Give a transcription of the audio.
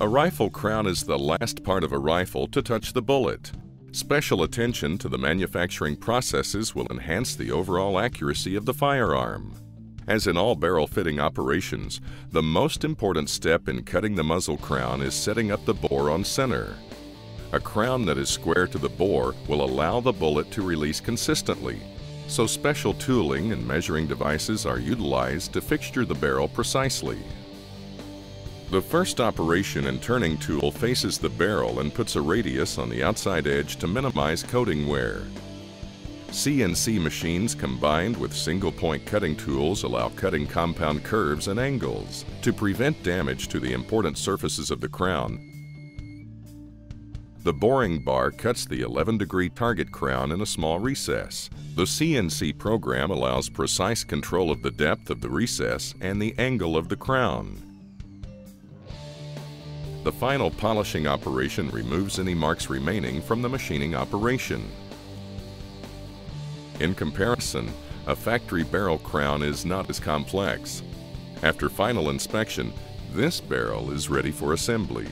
A rifle crown is the last part of a rifle to touch the bullet. Special attention to the manufacturing processes will enhance the overall accuracy of the firearm. As in all barrel fitting operations, the most important step in cutting the muzzle crown is setting up the bore on center. A crown that is square to the bore will allow the bullet to release consistently, so special tooling and measuring devices are utilized to fixture the barrel precisely. The first operation and turning tool faces the barrel and puts a radius on the outside edge to minimize coating wear. CNC machines combined with single-point cutting tools allow cutting compound curves and angles to prevent damage to the important surfaces of the crown. The boring bar cuts the 11-degree target crown in a small recess. The CNC program allows precise control of the depth of the recess and the angle of the crown. The final polishing operation removes any marks remaining from the machining operation. In comparison, a factory barrel crown is not as complex. After final inspection, this barrel is ready for assembly.